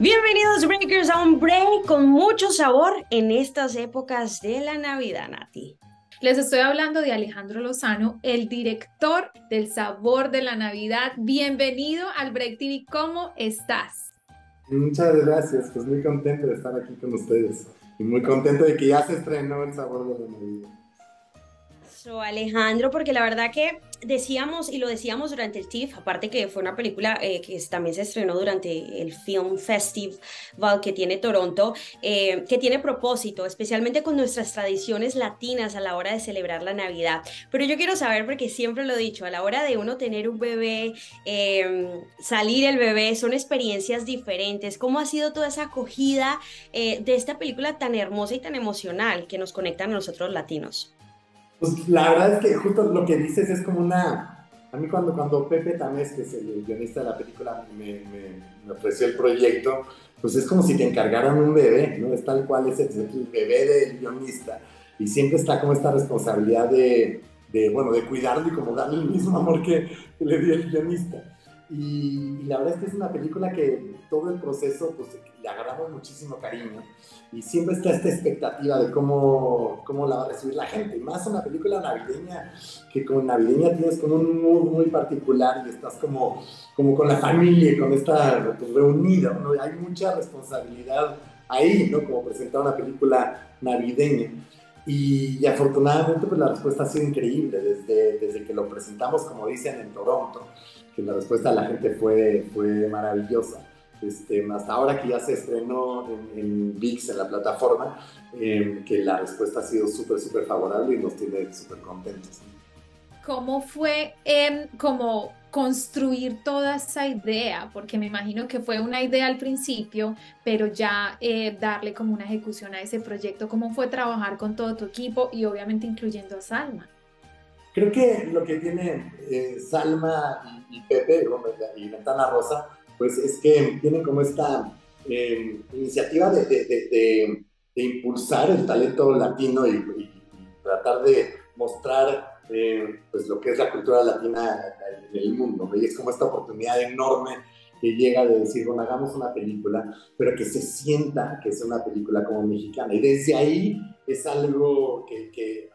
Bienvenidos Breakers a un break con mucho sabor en estas épocas de la Navidad, Nati. Les estoy hablando de Alejandro Lozano, el director del Sabor de la Navidad. Bienvenido al Break TV. ¿Cómo estás? Muchas gracias, pues muy contento de estar aquí con ustedes y muy contento de que ya se estrenó el Sabor de la Navidad. Alejandro, porque la verdad que decíamos y lo decíamos durante el TIFF, aparte que fue una película eh, que también se estrenó durante el Film Festival que tiene Toronto, eh, que tiene propósito, especialmente con nuestras tradiciones latinas a la hora de celebrar la Navidad. Pero yo quiero saber, porque siempre lo he dicho, a la hora de uno tener un bebé, em, salir el bebé, son experiencias diferentes. ¿Cómo ha sido toda esa acogida eh, de esta película tan hermosa y tan emocional que nos conecta a nosotros latinos? Pues la verdad es que justo lo que dices es como una... A mí cuando, cuando Pepe Tamés, que es el guionista de la película, me, me, ofreció el proyecto, pues es como si te encargaran un bebé, ¿no? Es tal cual es el, bebé del guionista. Y siempre está como esta responsabilidad de, de, bueno, de cuidarlo y como darle el mismo amor que, le dio el guionista. Y, y, la verdad es que es una película que todo el proceso, pues le agarramos muchísimo cariño y siempre está esta expectativa de cómo, cómo la va a recibir la gente. Y más una película navideña, que con navideña tienes como un mood muy particular y estás como, como con la familia y con esta pues, reunido, ¿no? Hay mucha responsabilidad ahí, ¿no? Como presentar una película navideña. Y, afortunadamente pues la respuesta ha sido increíble desde, desde que lo presentamos, como dicen, en Toronto, que la respuesta de la gente fue, fue maravillosa. Este, hasta ahora que ya se estrenó en, VIX, en la plataforma, em, que la respuesta ha sido súper, súper favorable y nos tiene súper contentos. ¿Cómo fue em, como construir toda esa idea? Porque me imagino que fue una idea al principio, pero ya eh, darle como una ejecución a ese proyecto. ¿Cómo fue trabajar con todo tu equipo y obviamente incluyendo a Salma? Creo que lo que tiene eh, Salma y, y Pepe y Ventana Rosa pues es que tienen como esta eh, iniciativa de, de, de, impulsar el talento latino y, tratar de mostrar eh, pues lo que es la cultura latina en el mundo. Y es como esta oportunidad enorme que llega de decir, bueno, hagamos una película, pero que se sienta que es una película como mexicana. Y desde ahí es algo que, que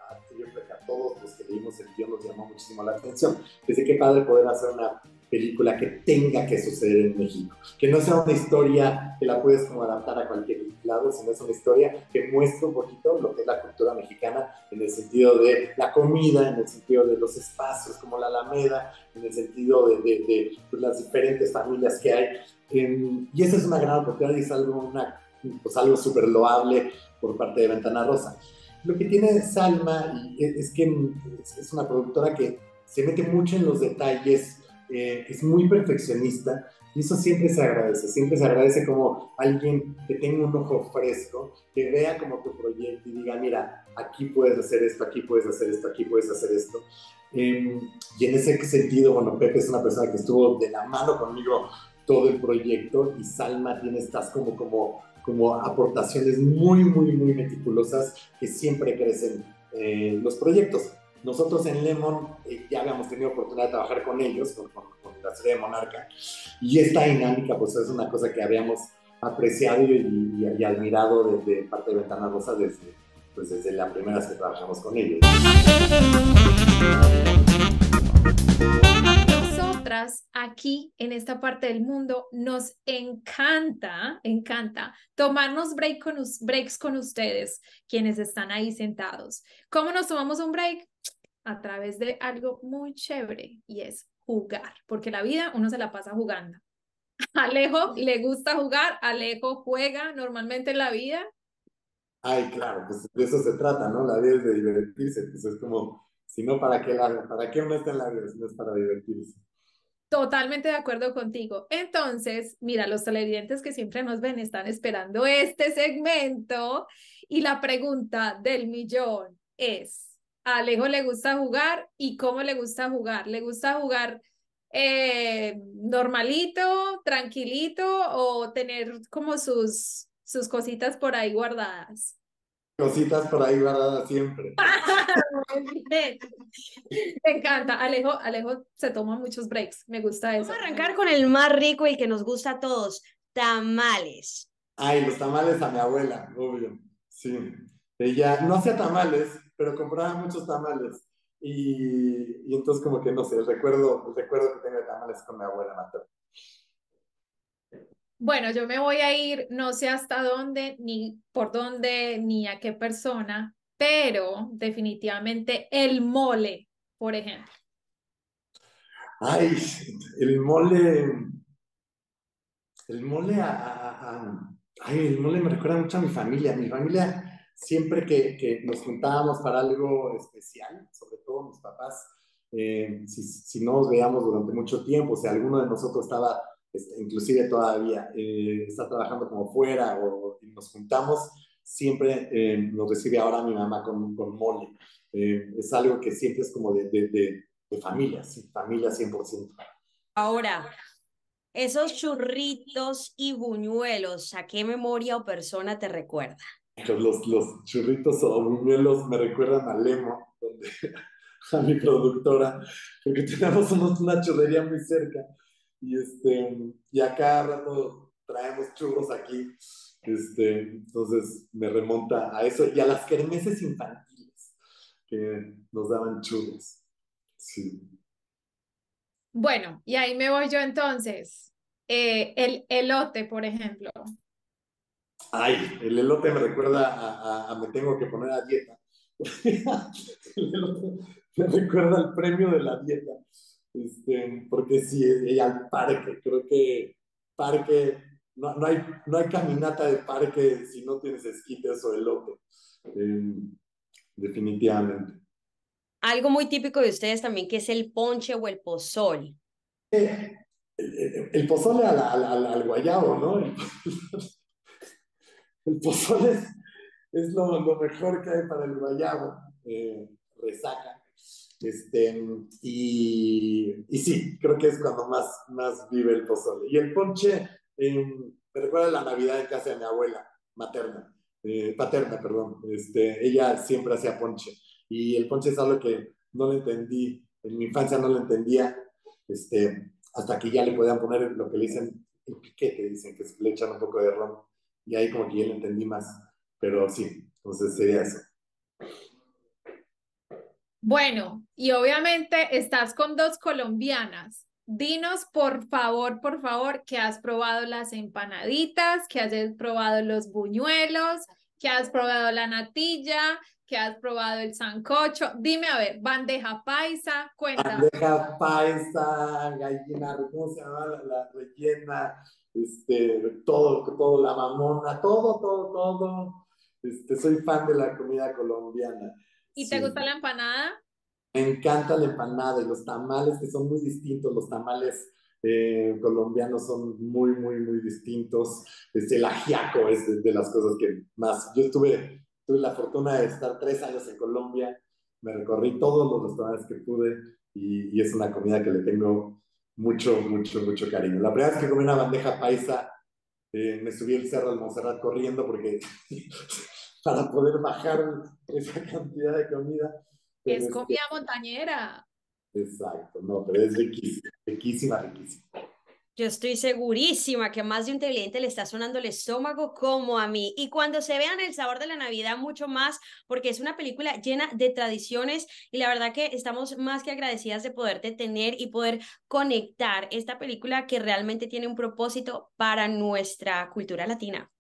que a todos los que leímos el guion nos llamó muchísimo la atención. Desde qué padre poder hacer una película que tenga que suceder en México. Que no sea una historia que la puedes como adaptar a cualquier lado, sino es una historia que muestra un poquito lo que es la cultura mexicana en el sentido de la comida, en el sentido de los espacios como la Alameda, en el sentido de, de, pues, las diferentes familias que hay. y esa es una gran oportunidad y es algo, una, pues algo súper loable por parte de Ventana Rosa. Lo que tiene Salma es que es una productora que se mete mucho en los detalles eh, es muy perfeccionista y eso siempre se agradece, siempre se agradece como alguien que tenga un ojo fresco, que vea como tu proyecto y diga, mira, aquí puedes hacer esto, aquí puedes hacer esto, aquí puedes hacer esto. Em, y en ese sentido, bueno, Pepe es una persona que estuvo de la mano conmigo todo el proyecto y Salma tiene estas como, como, como aportaciones muy, muy, muy meticulosas que siempre crecen en los proyectos. Nosotros en Lemon eh, ya habíamos tenido oportunidad de trabajar con ellos, con, la serie de Monarca, y esta dinámica pues es una cosa que habíamos apreciado y, admirado desde parte de Ventana Rosa desde, pues, desde la primera vez que trabajamos con ellos. Nosotras aquí en esta parte del mundo nos encanta, encanta tomarnos break con, breaks con ustedes, quienes están ahí sentados. ¿Cómo nos tomamos un break? a través de algo muy chévere y es jugar, porque la vida uno se la pasa jugando. Alejo le gusta jugar, Alejo juega normalmente en la vida. Ay, claro, pues de eso se trata, ¿no? La vida es de divertirse, pues es como, si no, ¿para qué, la, ¿para qué uno está en la vida si no es para divertirse? Totalmente de acuerdo contigo. Entonces, mira, los televidentes que siempre nos ven están esperando este segmento y la pregunta del millón es, Alejo le gusta jugar y cómo le gusta jugar. ¿Le gusta jugar eh, normalito, tranquilito o tener como sus, sus cositas por ahí guardadas? Cositas por ahí guardadas siempre. Me encanta. Alejo, Alejo se toma muchos breaks. Me gusta eso. Vamos a arrancar con el más rico y que nos gusta a todos. tamales. Ay, los tamales a mi abuela, obvio. Sí. Ella no hacía tamales, pero compraba muchos tamales. Y, y entonces como que no sé, el recuerdo, el recuerdo que tengo de tamales con mi abuela materna. Bueno, yo me voy a ir, no sé hasta dónde, ni por dónde, ni a qué persona, pero definitivamente el mole, por ejemplo. Ay, el mole, el mole ay, el mole me recuerda mucho a mi familia. Mi familia, siempre que, que nos juntábamos para algo especial, sobre todo mis papás, eh, si, si, no nos veíamos durante mucho tiempo, si alguno de nosotros estaba este, inclusive todavía eh, está trabajando como fuera o nos juntamos, siempre eh, nos recibe ahora mi mamá con, con mole. Eh, es algo que siempre es como de, de, de, familia, sí, familia 100%. Ahora, esos churritos y buñuelos, ¿a qué memoria o persona te recuerda? Los, los churritos o buñuelos me recuerdan a Lemo, donde, a mi productora, porque tenemos una churrería muy cerca y, este, y a cada rato traemos churros aquí. Este, entonces me remonta a eso y a las kermeses infantiles que nos daban churros. Sí. Bueno, y ahí me voy yo entonces. Eh, el elote, por ejemplo. Ay, el elote me recuerda a, a, me tengo que poner a dieta. el elote me recuerda al premio de la dieta. Este, porque sí, y al parque, creo que parque, no, no, hay, no hay caminata de parque si no tienes esquites o elote, eh, definitivamente. Algo muy típico de ustedes también, que es el ponche o el pozol. Eh, el, pozole al, al, al, guayabo, ¿no? El, el pozole es, es lo, lo, mejor que hay para el guayabo. Eh, resaca. Este, y, y, sí, creo que es cuando más, más vive el pozole. Y el ponche, eh, me recuerda la Navidad en casa de mi abuela materna, eh, paterna, perdón. Este, ella siempre hacía ponche. Y el ponche es algo que no lo entendí, en mi infancia no lo entendía, este, hasta que ya le podían poner lo que le dicen el piquete, dicen que le echan un poco de ron. Y ahí como que ya lo entendí más. Pero sí, entonces sería eso. Bueno, y obviamente estás con dos colombianas. Dinos, por favor, por favor, que has probado las empanaditas, que has probado los buñuelos, que has probado la natilla, que has probado el sancocho. Dime, a ver, bandeja paisa, cuenta. Bandeja paisa, gallina, ¿cómo se llama? La, rellena, este, todo, todo, la mamona, todo, todo, todo. Este, soy fan de la comida colombiana. ¿Y te gusta la empanada? Me encanta la empanada y los tamales, que son muy distintos. Los tamales eh, colombianos son muy, muy, muy distintos. Este, el ajiaco es de, las cosas que más. Yo estuve, tuve la fortuna de estar tres años en Colombia. Me recorrí todos los restaurantes que pude y, y es una comida que le tengo mucho, mucho, mucho cariño. La primera vez que comí una bandeja paisa, eh, me subí el cerro del Monserrat corriendo porque para poder bajar esa cantidad de comida. Es comida montañera. Exacto, no, pero es riquísima, riquísima, riquísima. Yo estoy segurísima que más de un televidente le está sonando el estómago como a mí. Y cuando se vean el sabor de la Navidad, mucho más, porque es una película llena de tradiciones y la verdad que estamos más que agradecidas de poderte tener y poder conectar esta película que realmente tiene un propósito para nuestra cultura latina.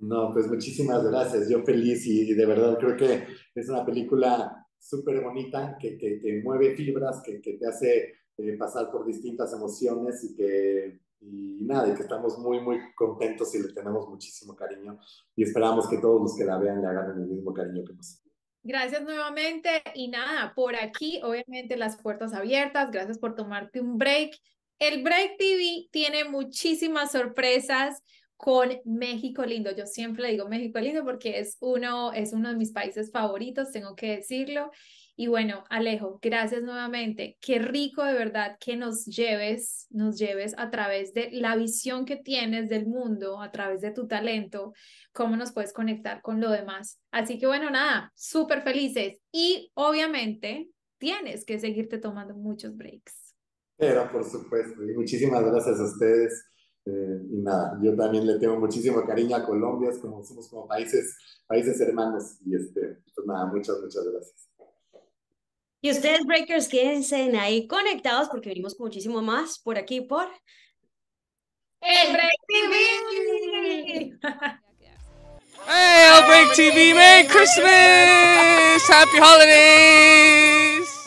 No, pues muchísimas gracias. Yo feliz y, de verdad creo que es una película súper bonita que, que, mueve fibras, que, que te hace eh, pasar por distintas emociones y que, y nada, y que estamos muy, muy contentos y le tenemos muchísimo cariño y esperamos que todos los que la vean le hagan el mismo cariño que nosotros. Gracias nuevamente y nada, por aquí obviamente las puertas abiertas, gracias por tomarte un break. El Break TV tiene muchísimas sorpresas con México lindo. Yo siempre le digo México lindo porque es uno, es uno de mis países favoritos, tengo que decirlo. Y bueno, Alejo, gracias nuevamente. Qué rico de verdad que nos lleves, nos lleves a través de la visión que tienes del mundo, a través de tu talento, cómo nos puedes conectar con lo demás. Así que bueno, nada, súper felices. Y obviamente tienes que seguirte tomando muchos breaks. Pero por supuesto, y muchísimas gracias a ustedes Eh, y nada, yo también le tengo muchísimo cariño a Colombia, es como, somos como países, países hermanos. Y este, pues nada, muchas, muchas gracias. Y ustedes, Breakers, quédense ahí conectados porque venimos con muchísimo más por aquí, por... ¡El Break TV! Hey, El Break TV, Merry Christmas! Happy holidays!